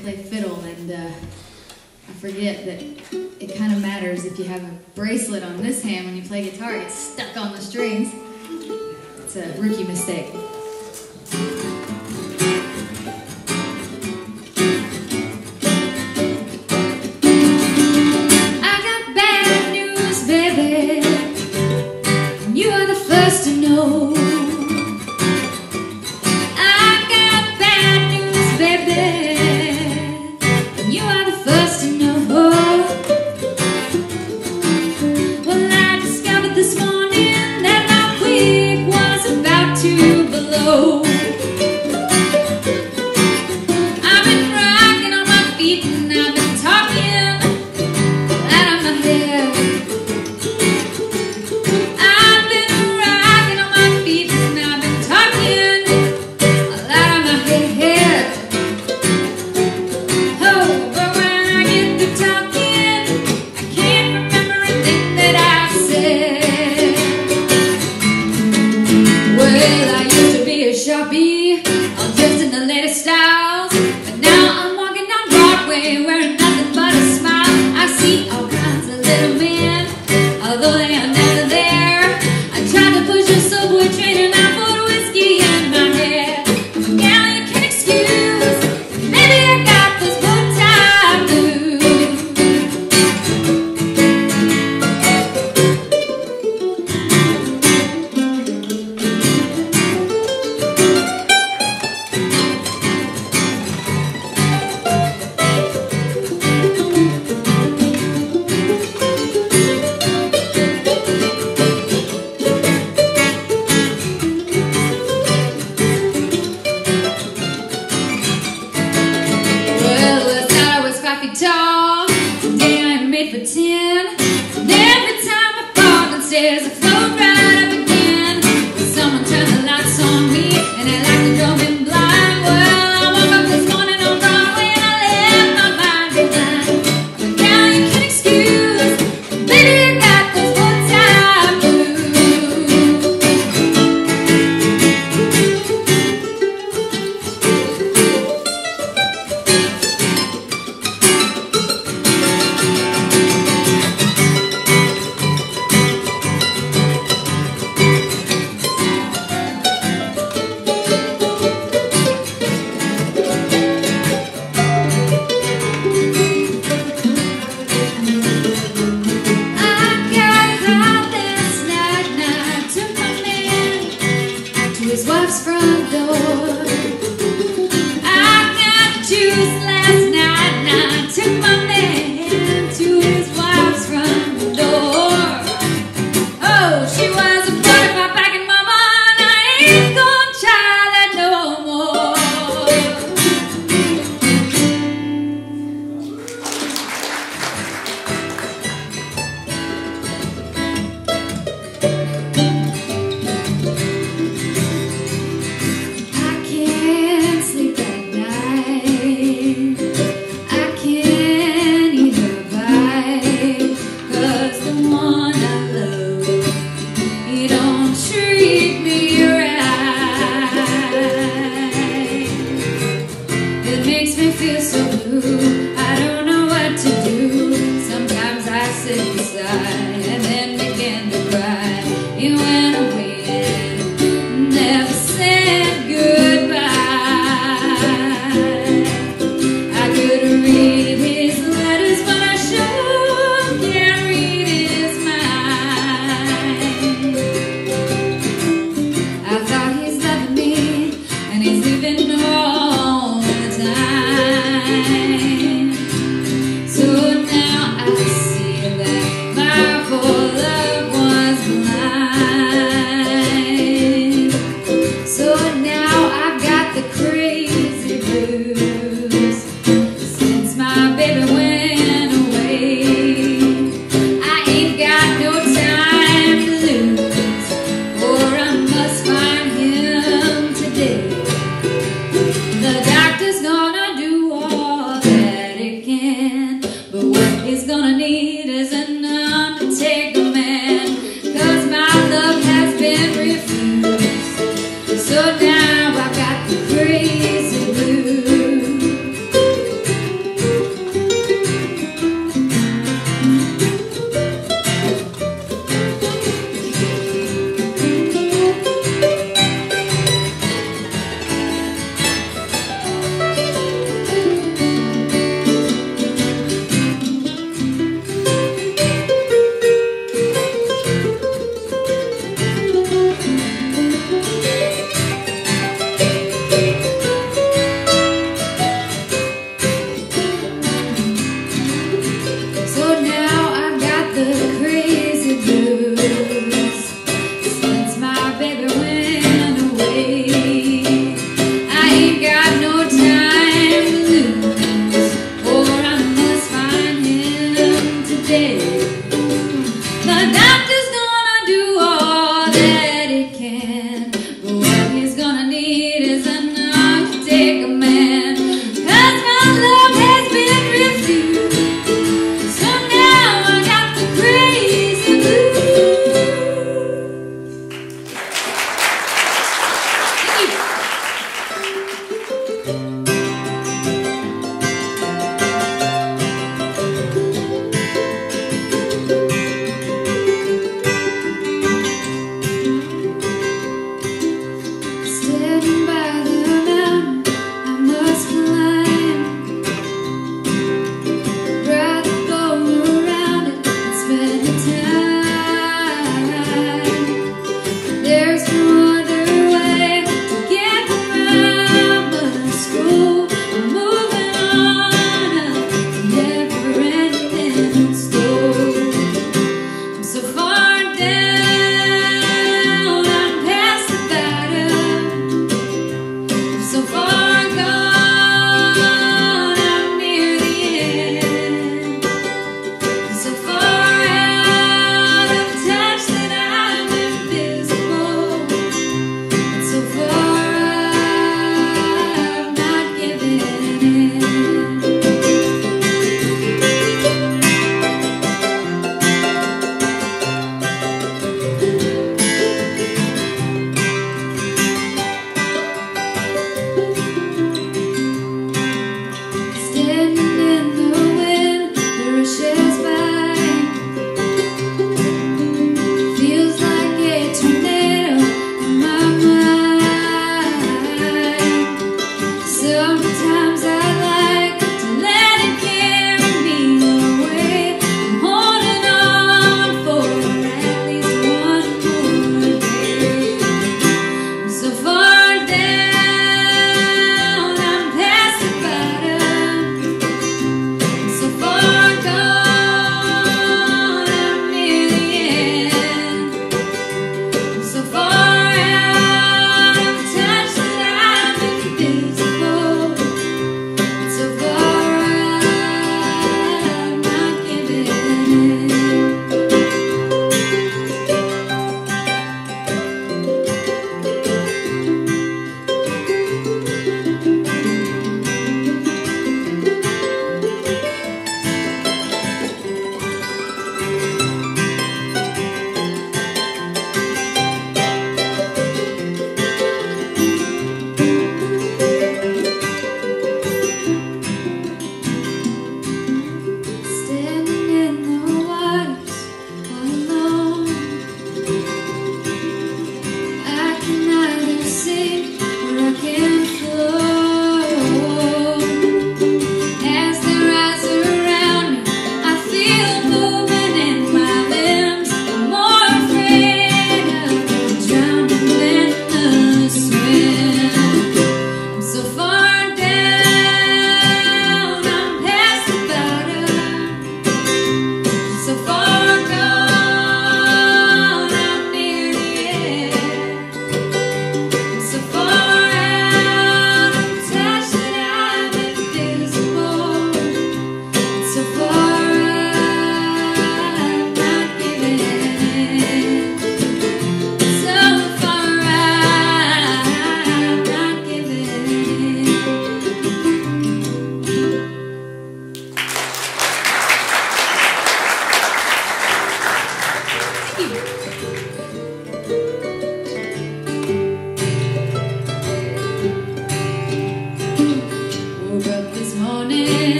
play fiddle, and uh, I forget that it kind of matters if you have a bracelet on this hand when you play guitar, it gets stuck on the strings. It's a rookie mistake.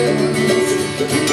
friends